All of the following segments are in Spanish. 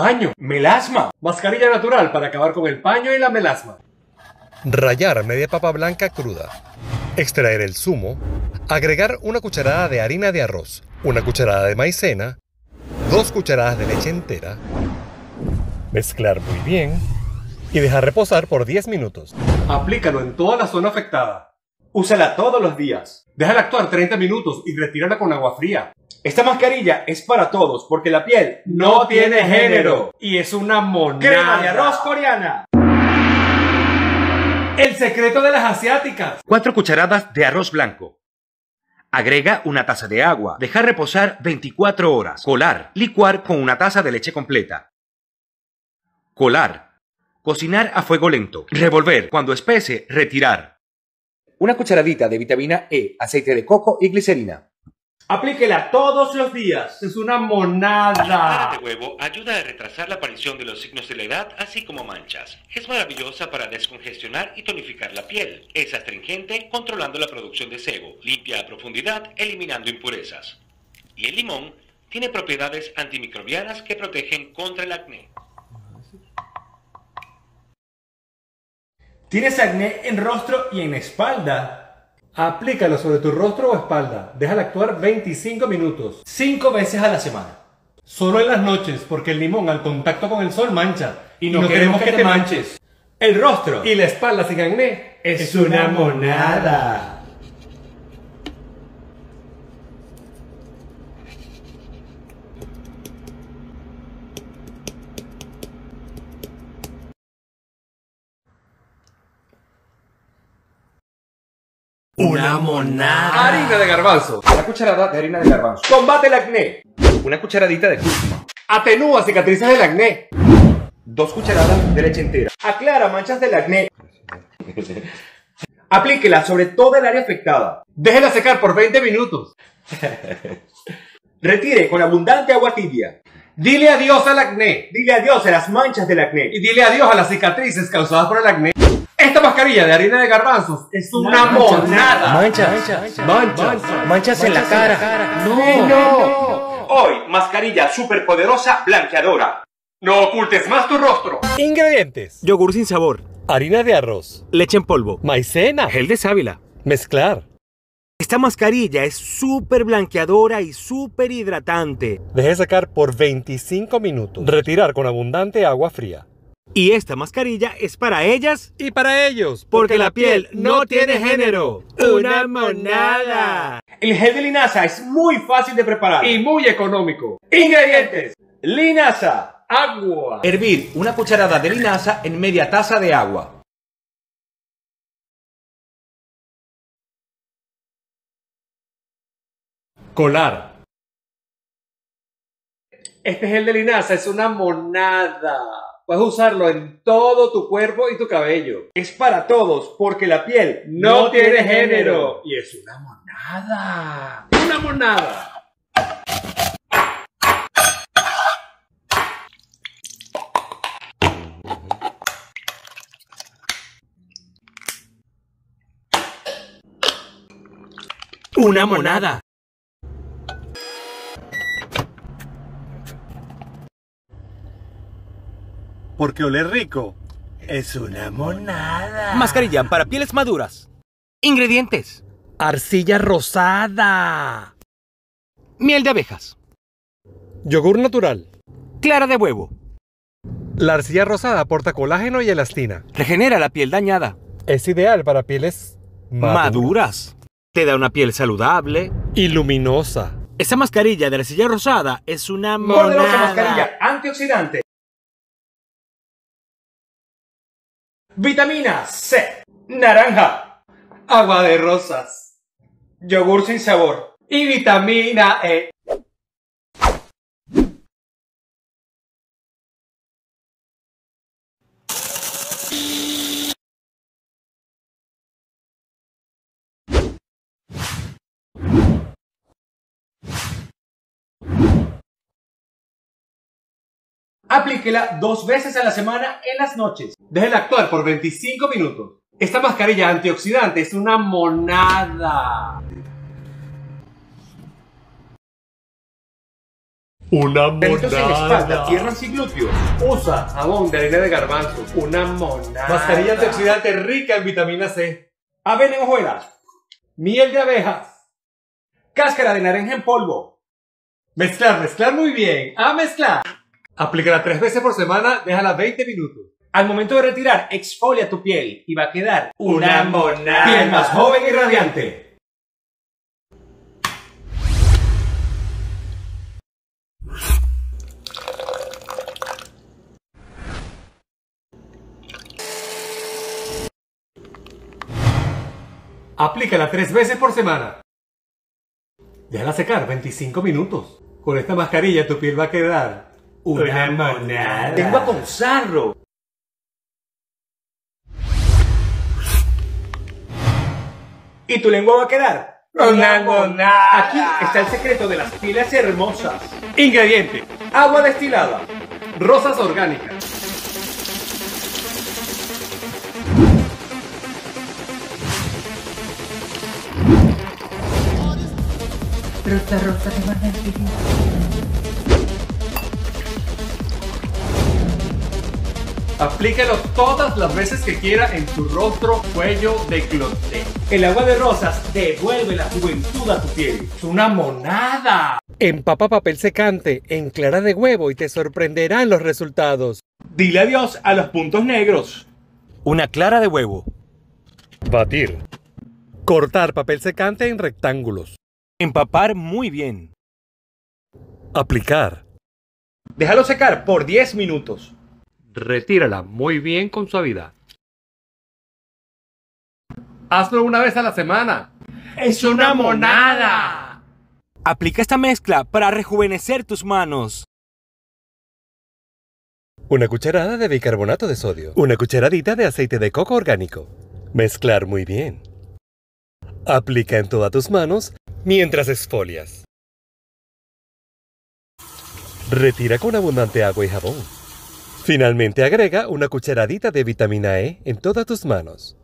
Paño. Melasma. Mascarilla natural para acabar con el paño y la melasma. Rallar media papa blanca cruda. Extraer el zumo. Agregar una cucharada de harina de arroz, una cucharada de maicena, dos cucharadas de leche entera. Mezclar muy bien y dejar reposar por 10 minutos. Aplícalo en toda la zona afectada. Úsala todos los días. Déjala actuar 30 minutos y retírala con agua fría. Esta mascarilla es para todos porque la piel no tiene género y es una monada. Crema de arroz coreana. El secreto de las asiáticas. 4 cucharadas de arroz blanco. Agrega una taza de agua. Dejar reposar 24 horas. Colar. Licuar con una taza de leche completa. Colar. Cocinar a fuego lento. Revolver. Cuando espese, retirar. Una cucharadita de vitamina E, aceite de coco y glicerina. Aplíquela todos los días. Es una La monada. clara de huevo ayuda a retrasar la aparición de los signos de la edad, así como manchas. Es maravillosa para descongestionar y tonificar la piel. Es astringente, controlando la producción de sebo. Limpia a profundidad, eliminando impurezas. Y el limón tiene propiedades antimicrobianas que protegen contra el acné. ¿Tienes acné en rostro y en espalda? Aplícalo sobre tu rostro o espalda. Déjala actuar 25 minutos. 5 veces a la semana. Solo en las noches, porque el limón al contacto con el sol mancha. Y no, queremos, que, te manches. El rostro y la espalda sin acné es, una monada. Una monada. Harina de garbanzo. Una cucharada de harina de garbanzo. Combate el acné. Una cucharadita de cúrcuma. Atenúa cicatrices del acné. Dos cucharadas de leche entera. Aclara manchas del acné. Aplíquela sobre toda el área afectada. Déjela secar por 20 minutos. Retire con abundante agua tibia. Dile adiós al acné. Dile adiós a las manchas del acné. Y dile adiós a las cicatrices causadas por el acné. Esta mascarilla de harina de garbanzos es una monada. Manchas, manchas, manchas en la cara. No, no. Hoy, mascarilla superpoderosa blanqueadora. No ocultes más tu rostro. Ingredientes. Yogur sin sabor. Harina de arroz. Leche en polvo. Maicena. Gel de sábila. Mezclar. Esta mascarilla es súper blanqueadora y súper hidratante. Deje secar por 25 minutos. Retirar con abundante agua fría. Y esta mascarilla es para ellas Y para ellos, porque la piel no tiene género. Una monada. El gel de linaza es muy fácil de preparar y muy económico. Ingredientes: linaza, agua, Hervir una cucharada de linaza en media taza de agua. colar. Este gel de linaza es una monada. Puedes usarlo en todo tu cuerpo y tu cabello. Es para todos porque la piel no, tiene género. Y es una monada. Una monada. Una monada. Porque oler rico es una monada. Mascarilla para pieles maduras. Ingredientes. Arcilla rosada. Miel de abejas. Yogur natural. Clara de huevo. La arcilla rosada aporta colágeno y elastina. Regenera la piel dañada. Es ideal para pieles maduras Maduras. Te da una piel saludable. y luminosa. Esa mascarilla de la silla rosada es una Poderosa monada. mascarilla antioxidante. Vitamina C. Naranja. Agua de rosas. Yogur sin sabor. Y vitamina E. Aplíquela dos veces a la semana en las noches. Déjela actuar por 25 minutos. Esta mascarilla antioxidante es una monada. Una Delitos en espalda, monada. piernas y glúteos. Usa jabón de harina de garbanzo. Una monada. Mascarilla antioxidante rica en vitamina C. Avena en hojuelas. Miel de abejas. Cáscara de naranja en polvo. Mezclar, mezclar muy bien. A mezclar. Aplícala tres veces por semana, déjala 20 minutos. Al momento de retirar, exfolia tu piel y va a quedar Una monada. Piel más joven y radiante. Aplícala tres veces por semana. Déjala secar 25 minutos. Con esta mascarilla tu piel va a quedar una monada. Lengua con sarro. Y tu lengua va a quedar Una monada. Aquí está el secreto de las pieles hermosas. Ingrediente. Agua destilada. Rosas orgánicas. Rosa, rosa, te van a Aplícalo todas las veces que quiera en tu rostro, cuello, decloté. El agua de rosas devuelve la juventud a tu piel. Es una monada. Empapa papel secante en clara de huevo y te sorprenderán los resultados. Dile adiós a los puntos negros. Una clara de huevo. Batir. Cortar papel secante en rectángulos. Empapar muy bien. Aplicar. Déjalo secar por 10 minutos. Retírala muy bien con suavidad. Hazlo una vez a la semana. ¡Es una monada! Aplica esta mezcla para rejuvenecer tus manos. Una cucharada de bicarbonato de sodio. Una cucharadita de aceite de coco orgánico. Mezclar muy bien. Aplica en todas tus manos mientras exfolias. Retira con abundante agua y jabón. Finalmente agrega una cucharadita de vitamina E en todas tus manos.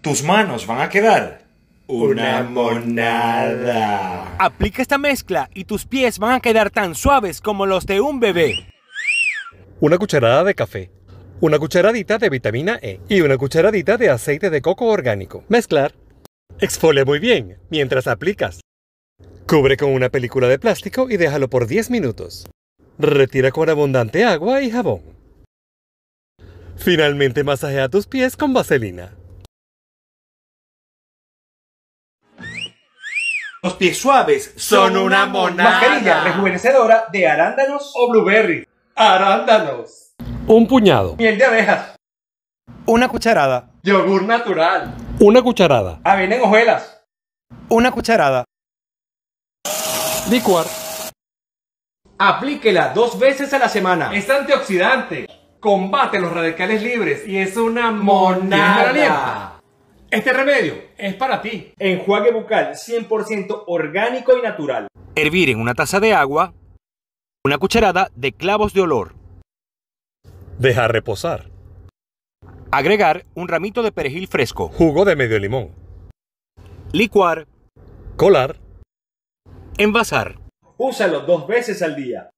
Tus manos van a quedar una monada. Aplica esta mezcla y tus pies van a quedar tan suaves como los de un bebé. Una cucharada de café. Una cucharadita de vitamina E y una cucharadita de aceite de coco orgánico. Mezclar. Exfolia muy bien mientras aplicas. Cubre con una película de plástico y déjalo por 10 minutos. Retira con abundante agua y jabón. Finalmente masajea tus pies con vaselina. Los pies suaves Son una monada. Mascarilla rejuvenecedora de arándanos O blueberry. Arándanos. Un puñado. Miel de abejas. Una cucharada. Yogur natural. Una cucharada. Avena en hojuelas. Una cucharada. Licuar. Aplíquela dos veces a la semana. Es antioxidante. Combate los radicales libres y es una Monada. Este remedio es para ti. Enjuague bucal 100% orgánico y natural. Hervir en una taza de agua una cucharada de clavos de olor. Dejar reposar. Agregar un ramito de perejil fresco. Jugo de medio limón. Licuar. Colar. Envasar. Úsalo dos veces al día.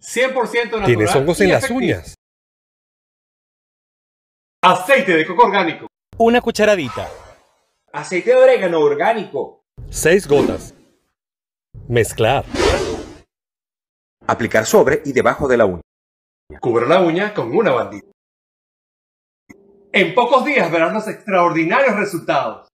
100% natural. Tienes hongos y en las uñas. Aceite de coco orgánico. Una cucharadita. Aceite de orégano orgánico. 6 gotas. Mezclar. Aplicar sobre y debajo de la uña. Cubre la uña con una bandita. En pocos días verás los extraordinarios resultados.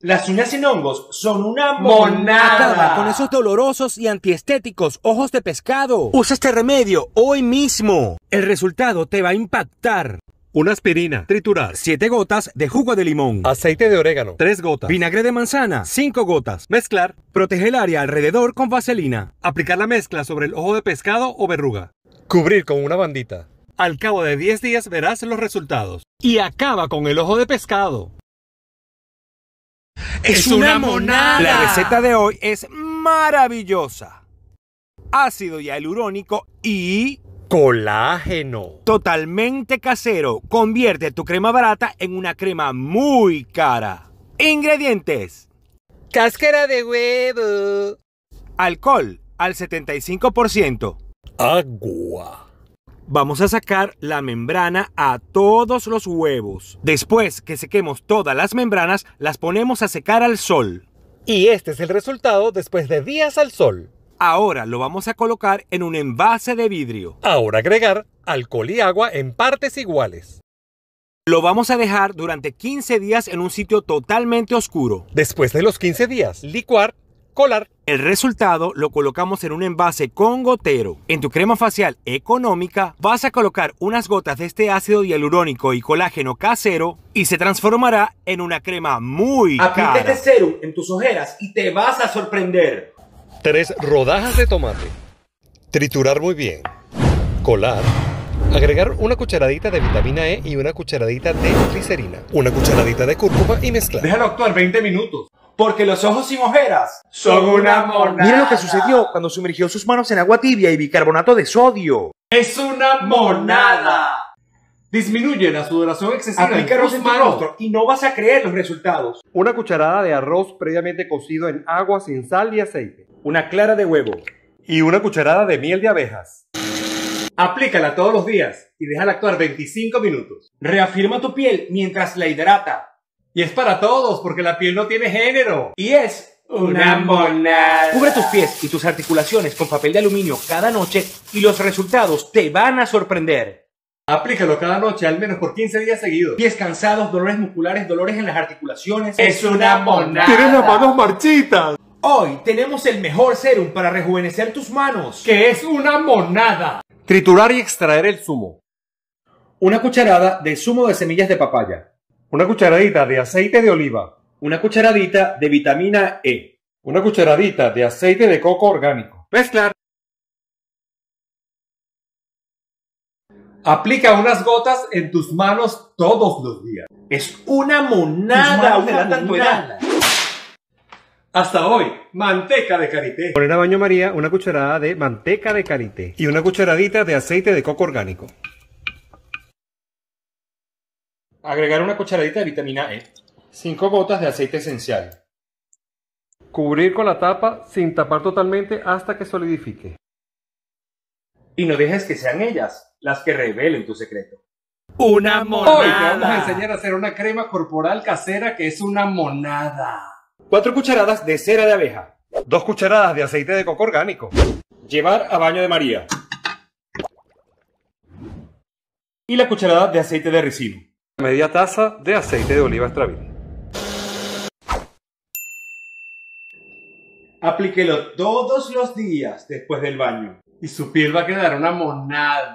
Las uñas sin hongos son una Monada. Acaba con esos dolorosos y antiestéticos ojos de pescado. Usa este remedio hoy mismo. El resultado te va a impactar. Una aspirina. Triturar. 7 gotas de jugo de limón. Aceite de orégano. 3 gotas. Vinagre de manzana. 5 gotas. Mezclar. Protege el área alrededor con vaselina. Aplicar la mezcla sobre el ojo de pescado o verruga. Cubrir con una bandita. Al cabo de 10 días verás los resultados. Y acaba con el ojo de pescado. Es una monada. La receta de hoy es maravillosa. Ácido hialurónico y Colágeno. Totalmente casero. Convierte tu crema barata en una crema muy cara. Ingredientes. Cáscara de huevo. Alcohol al 75%. Agua. Vamos a sacar la membrana a todos los huevos. Después que sequemos todas las membranas, las ponemos a secar al sol. Y este es el resultado después de días al sol. Ahora lo vamos a colocar en un envase de vidrio. Ahora agregar alcohol y agua en partes iguales. Lo vamos a dejar durante 15 días en un sitio totalmente oscuro. Después de los 15 días, licuar, colar. El resultado lo colocamos en un envase con gotero. En tu crema facial económica vas a colocar unas gotas de este ácido hialurónico y colágeno casero y se transformará en una crema muy Aplica cara. este serum en tus ojeras y te vas a sorprender. Tres rodajas de tomate. Triturar muy bien. Colar. Agregar una cucharadita de vitamina E y una cucharadita de glicerina. Una cucharadita de cúrcuma y mezclar. Déjalo actuar 20 minutos. Porque los ojos sin ojeras son una monada. Mira lo que sucedió cuando sumergió sus manos en agua tibia y bicarbonato de sodio. Es una monada. Disminuye la sudoración excesiva Aplícalos tus en tu rostro y no vas a creer los resultados. Una cucharada de arroz previamente cocido en agua sin sal y aceite. Una clara de huevo. Y una cucharada de miel de abejas. Aplícala todos los días y déjala actuar 25 minutos. Reafirma tu piel mientras la hidrata. Y es para todos porque la piel no tiene género. Y es una monada. Cubre tus pies y tus articulaciones con papel de aluminio cada noche y los resultados te van a sorprender. Aplícalo cada noche al menos por 15 días seguidos. Pies cansados, dolores musculares, dolores en las articulaciones. Es una monada. ¡Tienes las manos marchitas! Hoy tenemos el mejor serum para rejuvenecer tus manos. Que es una monada. Triturar y extraer el zumo. Una cucharada de zumo de semillas de papaya. Una cucharadita de aceite de oliva. Una cucharadita de vitamina E. Una cucharadita de aceite de coco orgánico. Mezclar. Aplica unas gotas en tus manos todos los días. Es una monada. Una monada. Hasta hoy, manteca de karité. Poner a baño María una cucharada de manteca de karité. Y una cucharadita de aceite de coco orgánico. Agregar una cucharadita de vitamina E. 5 gotas de aceite esencial. Cubrir con la tapa sin tapar totalmente hasta que solidifique. Y no dejes que sean ellas las que revelen tu secreto. Una Hoy te vamos a monada. enseñar a hacer una crema corporal casera que es una monada. 4 cucharadas de cera de abeja. Dos cucharadas de aceite de coco orgánico. Llevar a baño de María. Y la cucharada de aceite de ricino. Media taza de aceite de oliva extra virgen. Aplíquelo todos los días después del baño. Y su piel va a quedar una monada.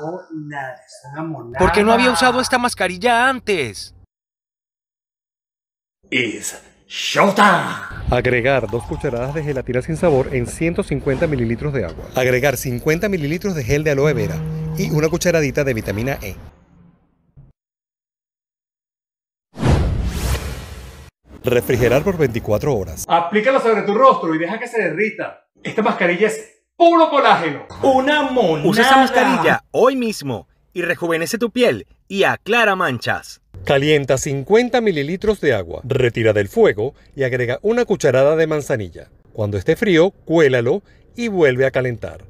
Monada, es una monada. ¿Por qué no había usado esta mascarilla antes? Es Shota. Agregar dos cucharadas de gelatina sin sabor en 150 mililitros de agua. Agregar 50 mililitros de gel de aloe vera y una cucharadita de vitamina E. Refrigerar por 24 horas. Aplícalo sobre tu rostro y deja que se derrita. Esta mascarilla es puro colágeno. Una monada. Usa esta mascarilla hoy mismo y rejuvenece tu piel y aclara manchas. Calienta 50 mililitros de agua, retira del fuego y agrega una cucharada de manzanilla. Cuando esté frío, cuélalo y vuelve a calentar.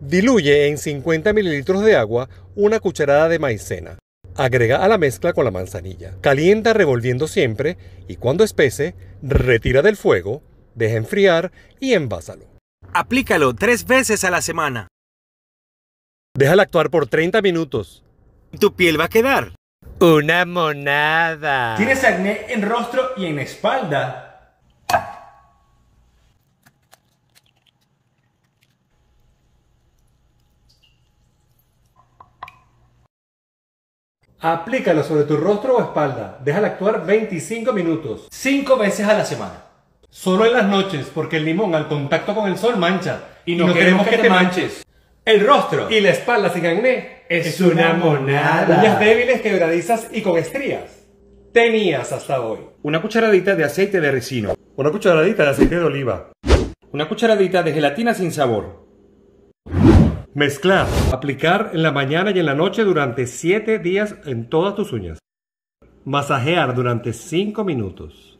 Diluye en 50 mililitros de agua una cucharada de maicena. Agrega a la mezcla con la manzanilla. Calienta revolviendo siempre y cuando espese, retira del fuego, deja enfriar y envásalo. Aplícalo tres veces a la semana. Déjala actuar por 30 minutos. Tu piel va a quedar. Una monada. ¿Tienes acné en rostro y en espalda? Aplícalo sobre tu rostro o espalda. Déjala actuar 25 minutos. 5 veces a la semana. Solo en las noches, porque el limón al contacto con el sol mancha. Y no queremos que te manches. El rostro Y la espalda sin acné es una monada. Uñas débiles, quebradizas y con estrías. Tenías hasta hoy. Una cucharadita de aceite de ricino. Una cucharadita de aceite de oliva. Una cucharadita de gelatina sin sabor. Mezclar. Aplicar en la mañana y en la noche durante 7 días en todas tus uñas. Masajear durante 5 minutos.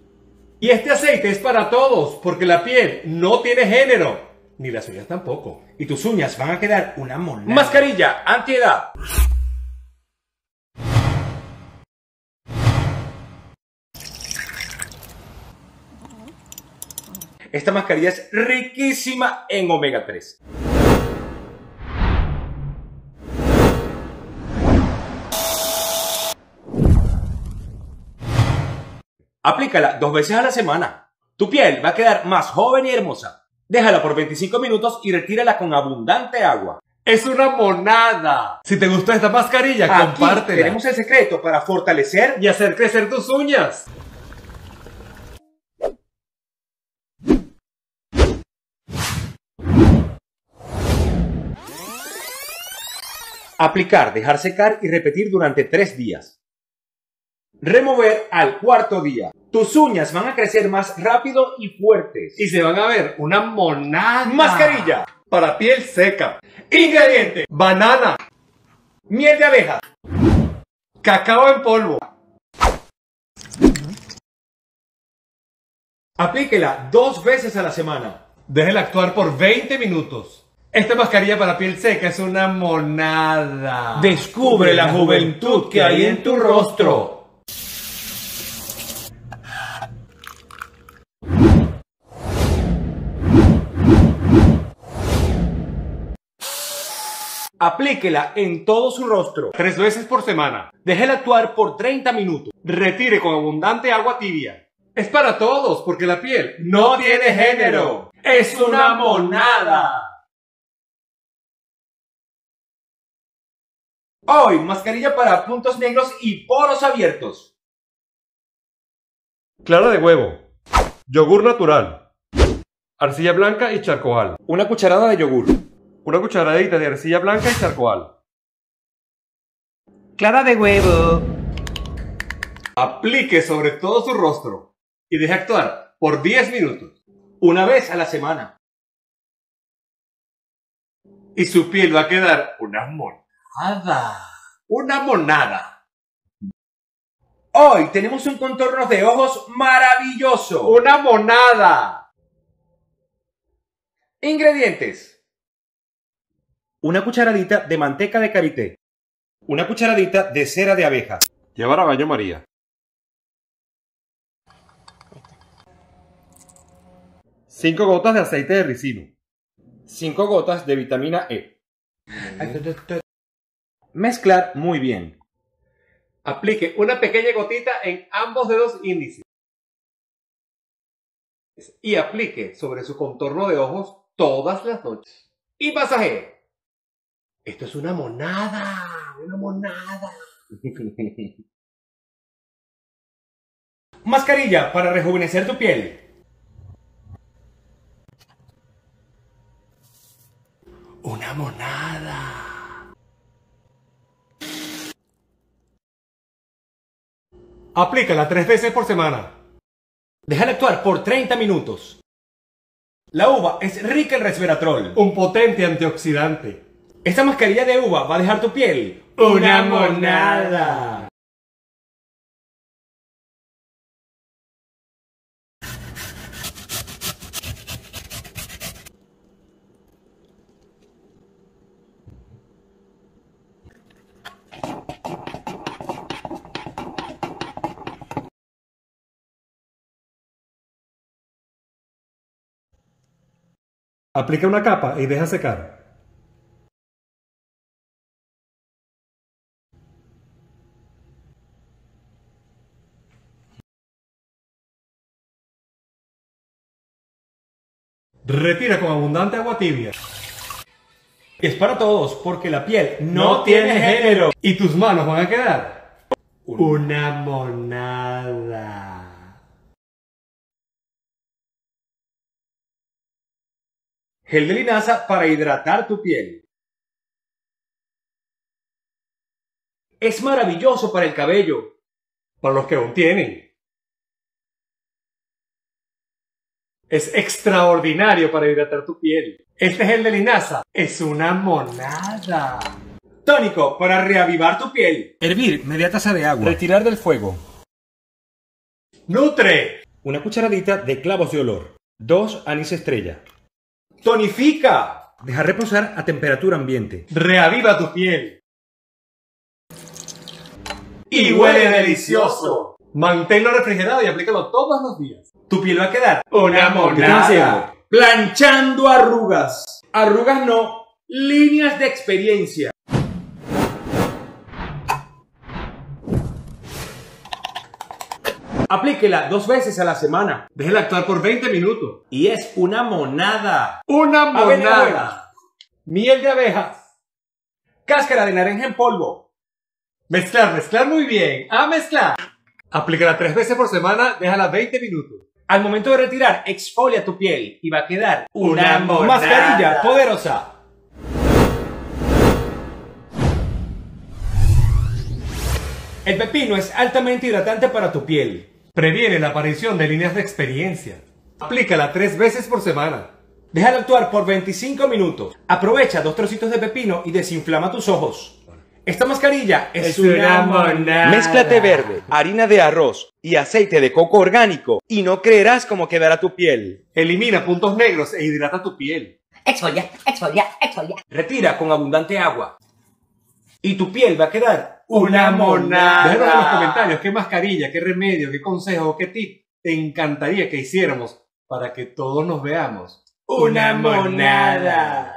Y este aceite es para todos, porque la piel no tiene género, ni las uñas tampoco. Y tus uñas van a quedar una monada. Mascarilla antiedad. Esta mascarilla es riquísima en omega 3. Aplícala dos veces a la semana. Tu piel va a quedar más joven y hermosa. Déjala por 25 minutos y retírala con abundante agua. Es una monada. Si te gustó esta mascarilla, Aquí compártela. tenemos el secreto para fortalecer Y hacer crecer tus uñas. Aplicar, dejar secar y repetir durante tres días. Remover al cuarto día. Tus uñas van a crecer más rápido y fuertes. Y se van a ver una monada. Mascarilla. Para piel seca. Ingrediente. Banana. Miel de abeja. Cacao en polvo. Aplíquela dos veces a la semana. Déjela actuar por 20 minutos. Esta mascarilla para piel seca es una monada. Descubre la juventud que hay en tu rostro. Aplíquela en todo su rostro. Tres veces por semana. Déjela actuar por 30 minutos. Retire con abundante agua tibia. Es para todos, porque la piel no tiene género. Es una monada. Hoy, mascarilla para puntos negros y poros abiertos. Clara de huevo. Yogur natural. Arcilla blanca y charcoal. Una cucharada de yogur. Una cucharadita de arcilla blanca y charcoal. Clara de huevo. Aplique sobre todo su rostro y deje actuar por 10 minutos. Una vez a la semana. Y su piel va a quedar una monada. Una monada. Hoy tenemos un contorno de ojos maravilloso. Una monada. Ingredientes. Una cucharadita de manteca de karité. Una cucharadita de cera de abeja. Llevar a baño María. Cinco gotas de aceite de ricino. 5 gotas de vitamina E. Mezclar muy bien. Aplique una pequeña gotita en ambos dedos índices. Y aplique sobre su contorno de ojos todas las noches. Y masajee. Esto es una monada. Una monada. Mascarilla para rejuvenecer tu piel. Una monada. Aplícala tres veces por semana. Déjala actuar por 30 minutos. La uva es rica en resveratrol. Un potente antioxidante. Esta mascarilla de uva va a dejar tu piel Una monada. Aplica una capa y deja secar. Retira con abundante agua tibia. Es para todos porque la piel no, tiene género. Y tus manos van a quedar una monada. Gel de linaza para hidratar tu piel. Es maravilloso para el cabello. Para los que aún tienen. Es extraordinario para hidratar tu piel. Este gel de linaza es una monada. Tónico para reavivar tu piel. Hervir media taza de agua. Retirar del fuego. Nutre. Una cucharadita de clavos de olor. Dos anís estrella. Tonifica. Dejar reposar a temperatura ambiente. Reaviva tu piel. Y huele delicioso. Manténlo refrigerado y aplícalo todos los días. Tu piel va a quedar una monada. Planchando arrugas. Arrugas no, líneas de experiencia. Aplíquela dos veces a la semana. Déjela actuar por 20 minutos. Y es una monada. Una monada. Miel de abejas. Cáscara de naranja en polvo. Mezclar, mezclar muy bien. A mezclar. Aplícala tres veces por semana, déjala 20 minutos. Al momento de retirar, exfolia tu piel y va a quedar Una mascarilla poderosa. El pepino es altamente hidratante para tu piel. Previene la aparición de líneas de experiencia. Aplícala tres veces por semana. Déjalo actuar por 25 minutos. Aprovecha dos trocitos de pepino y desinflama tus ojos. Esta mascarilla es, Es una monada. Mezcla té verde, harina de arroz y aceite de coco orgánico y no creerás cómo quedará tu piel. Elimina puntos negros e hidrata tu piel. Exfolia, exfolia, exfolia. Retira con abundante agua. Y tu piel va a quedar Una monada. Déjanos en los comentarios qué mascarilla, qué remedio, qué consejo qué tip te encantaría que hiciéramos para que todos nos veamos. una monada.